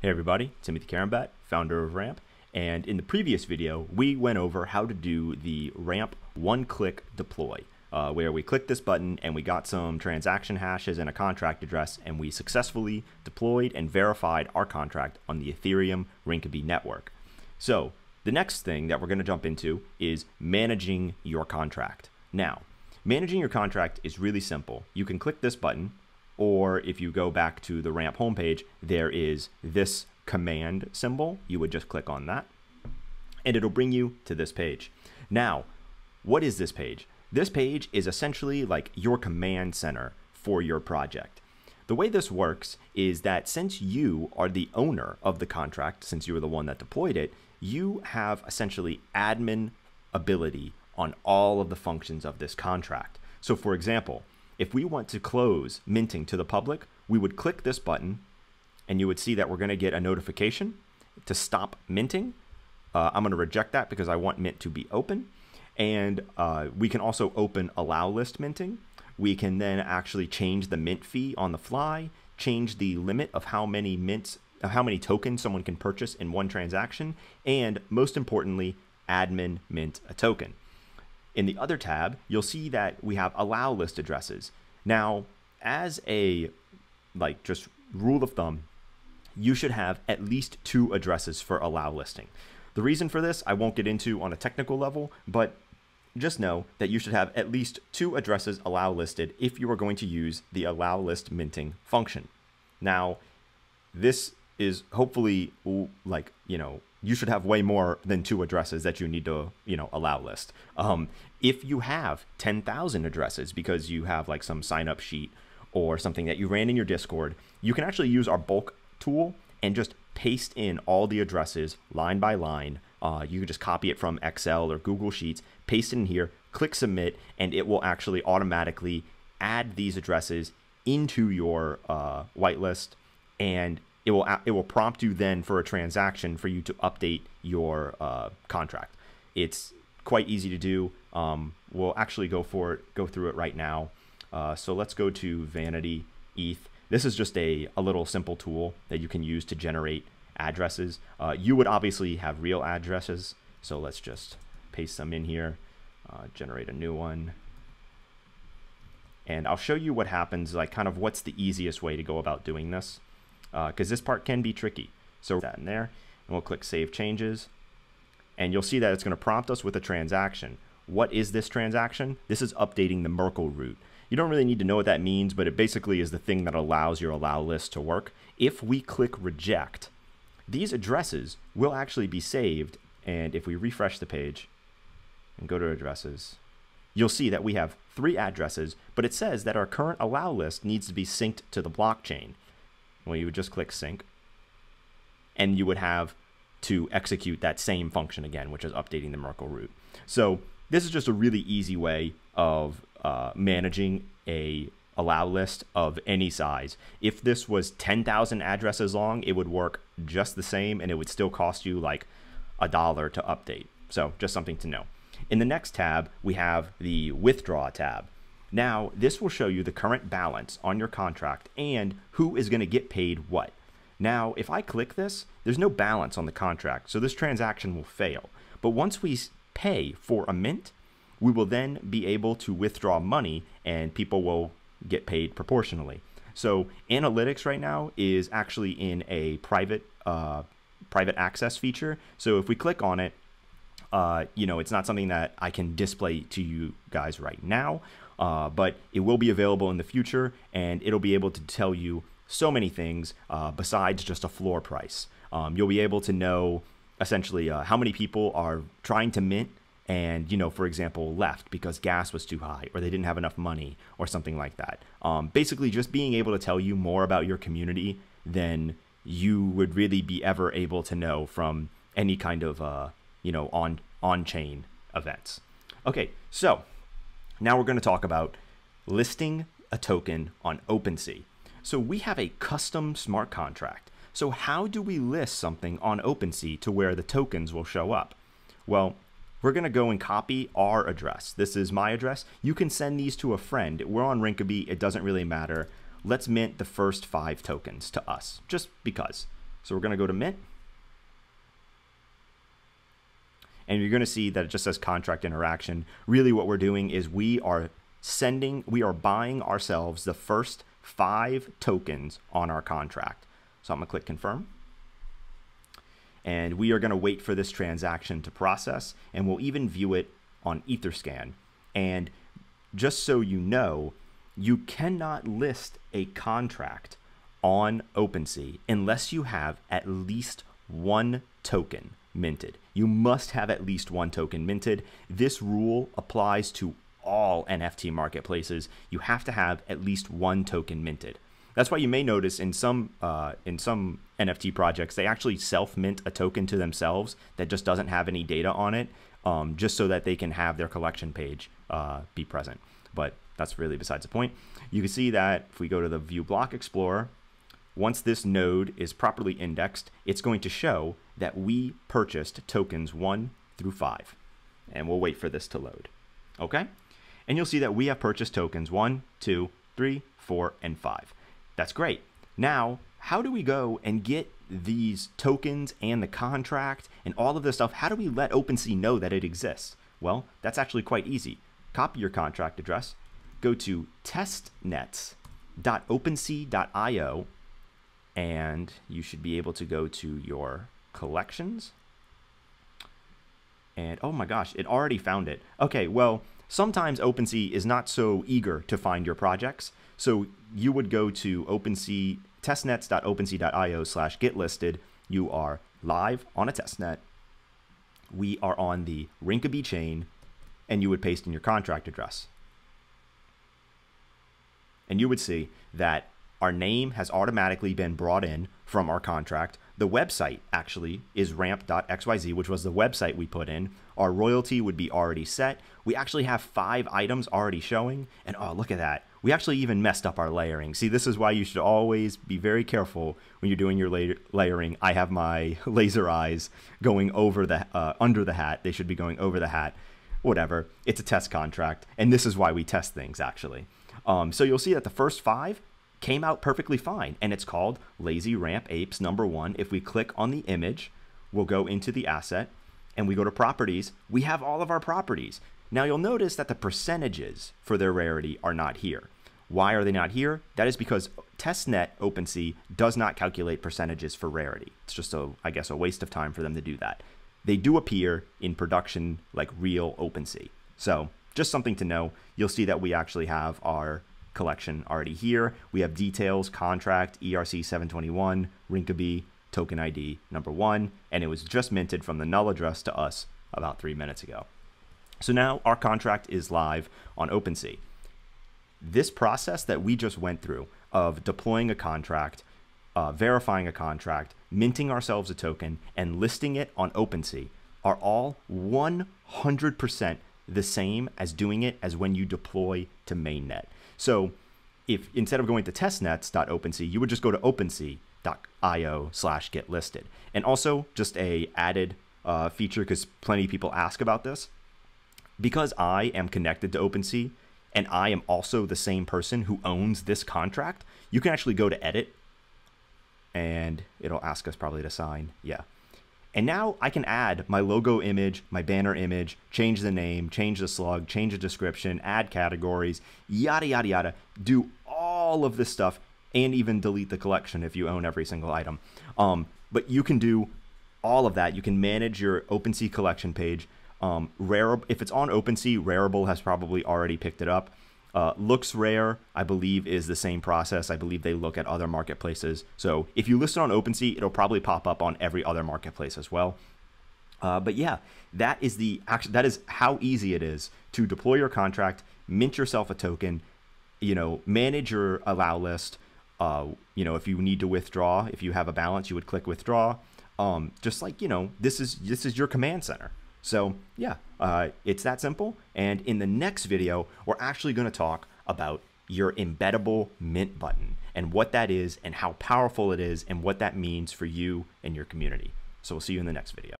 Hey everybody, Timothy Carambat, founder of Rampp, and in the previous video, we went over how to do the Rampp one-click deploy, uh, where we clicked this button and we got some transaction hashes and a contract address, and we successfully deployed and verified our contract on the Ethereum Rinkeby network. So the next thing that we're going to jump into is managing your contract. Now, managing your contract is really simple. You can click this button, or if you go back to the rampp homepage, there is this command symbol. You would just click on that and it'll bring you to this page. Now, what is this page? This page is essentially like your command center for your project. The way this works is that since you are the owner of the contract, since you were the one that deployed it, you have essentially admin ability on all of the functions of this contract. So for example, if we want to close minting to the public, we would click this button and you would see that we're going to get a notification to stop minting. Uh, I'm going to reject that because I want mint to be open. And uh, we can also open allow list minting. We can then actually change the mint fee on the fly, change the limit of how many mints, how many tokens someone can purchase in one transaction, and most importantly, admin mint a token. In the other tab, you'll see that we have allow list addresses. Now, as a like just rule of thumb, you should have at least two addresses for allow listing. The reason for this I won't get into on a technical level, but just know that you should have at least two addresses allow listed if you are going to use the allow list minting function. Now, this is hopefully like, you know, you should have way more than two addresses that you need to, you know, allow list. Um, if you have 10,000 addresses because you have like some sign up sheet or something that you ran in your Discord, you can actually use our bulk tool and just paste in all the addresses line by line. Uh, you can just copy it from Excel or Google Sheets, paste it in here, click submit, and it will actually automatically add these addresses into your uh, whitelist and it will it will prompt you then for a transaction for you to update your uh, contract. It's quite easy to do. Um, we'll actually go for it, go through it right now. Uh, so let's go to Vanity ETH. This is just a, a little simple tool that you can use to generate addresses. Uh, you would obviously have real addresses, so let's just paste them in here, uh, generate a new one. And I'll show you what happens, like kind of what's the easiest way to go about doing this because uh, this part can be tricky. So that in there, and we'll click Save Changes, and you'll see that it's going to prompt us with a transaction. What is this transaction? This is updating the Merkle root. You don't really need to know what that means, but it basically is the thing that allows your allow list to work. If we click Reject, these addresses will actually be saved, and if we refresh the page and go to addresses, you'll see that we have three addresses, but it says that our current allow list needs to be synced to the blockchain. Well, you would just click sync and you would have to execute that same function again, which is updating the Merkle root. So this is just a really easy way of uh, managing a allow list of any size. If this was 10,000 addresses long, it would work just the same and it would still cost you like a dollar to update. So just something to know. In the next tab, we have the withdraw tab. Now, this will show you the current balance on your contract and who is going to get paid what. Now, if I click this, there's no balance on the contract, so this transaction will fail. But once we pay for a mint, we will then be able to withdraw money and people will get paid proportionally. So analytics right now is actually in a private uh, private access feature. So if we click on it, uh, you know, it's not something that I can display to you guys right now, uh, but it will be available in the future and it'll be able to tell you so many things uh, besides just a floor price. Um, you'll be able to know essentially uh, how many people are trying to mint and you know for example left because gas was too high or they didn't have enough money or something like that um, basically just being able to tell you more about your community than you would really be ever able to know from any kind of uh, you know on on chain events okay so now we're going to talk about listing a token on OpenSea. So we have a custom smart contract. So how do we list something on OpenSea to where the tokens will show up? Well, we're going to go and copy our address. This is my address. You can send these to a friend. We're on Rinkeby. It doesn't really matter. Let's mint the first five tokens to us, just because. So we're going to go to Mint. And you're going to see that it just says contract interaction. Really, what we're doing is we are sending, we are buying ourselves the first five tokens on our contract. So I'm going to click confirm. And we are going to wait for this transaction to process, and we'll even view it on Etherscan. And just so you know, you cannot list a contract on OpenSea unless you have at least one token minted. You must have at least one token minted. This rule applies to all NFT marketplaces. You have to have at least one token minted. That's why you may notice in some uh, in some NFT projects they actually self mint a token to themselves that just doesn't have any data on it, um, just so that they can have their collection page uh, be present. But that's really besides the point. You can see that if we go to the View Block Explorer, once this node is properly indexed, it's going to show that we purchased tokens 1 through 5. And we'll wait for this to load. Okay? And you'll see that we have purchased tokens 1, 2, 3, 4, and 5. That's great. Now, how do we go and get these tokens and the contract and all of this stuff? How do we let OpenSea know that it exists? Well, that's actually quite easy. Copy your contract address, go to testnets.opensea.io, and you should be able to go to your collections. And oh my gosh, it already found it. Okay, well, sometimes OpenSea is not so eager to find your projects. So you would go to OpenSea testnets.opensea.io slash get listed. You are live on a testnet. We are on the Rinkeby chain, and you would paste in your contract address. And you would see that our name has automatically been brought in from our contract. The website actually is rampp.xyz, which was the website we put in. Our royalty would be already set. We actually have five items already showing. And oh, look at that. We actually even messed up our layering. See, this is why you should always be very careful when you're doing your la layering. I have my laser eyes going over the uh, under the hat. They should be going over the hat. Whatever. It's a test contract, and this is why we test things actually. Um, so you'll see that the first five came out perfectly fine, and it's called Lazy Ramp Apes number one. If we click on the image, we'll go into the asset, and we go to properties. We have all of our properties. Now you'll notice that the percentages for their rarity are not here. Why are they not here? That is because testnet OpenSea does not calculate percentages for rarity. It's just a, I guess, a waste of time for them to do that. They do appear in production like real OpenSea. So just something to know. You'll see that we actually have our collection already here. We have details, contract, ERC 721, Rinkeby, token ID number one, and it was just minted from the null address to us about three minutes ago. So now our contract is live on OpenSea. This process that we just went through of deploying a contract, uh, verifying a contract, minting ourselves a token, and listing it on OpenSea are all 100% the same as doing it as when you deploy to mainnet. So if instead of going to testnets.opensea, you would just go to opensea.io slash get listed. And also just a added uh, feature because plenty of people ask about this because I am connected to OpenSea and I am also the same person who owns this contract, you can actually go to edit and it'll ask us probably to sign. Yeah. And now I can add my logo image, my banner image, change the name, change the slug, change the description, add categories, yada, yada, yada. Do all of this stuff and even delete the collection if you own every single item. Um, but you can do all of that. You can manage your OpenSea collection page um, rare if it's on OpenSea, Rarible has probably already picked it up. Uh, LooksRare, I believe, is the same process. I believe they look at other marketplaces. So if you list it on OpenSea, it'll probably pop up on every other marketplace as well. Uh, but yeah, that is the that is how easy it is to deploy your contract, mint yourself a token, you know, manage your allow list. Uh, you know, if you need to withdraw, if you have a balance, you would click withdraw. Um, just like you know, this is this is your command center. So yeah, uh, it's that simple. And in the next video, we're actually going to talk about your embeddable mint button and what that is and how powerful it is and what that means for you and your community. So we'll see you in the next video.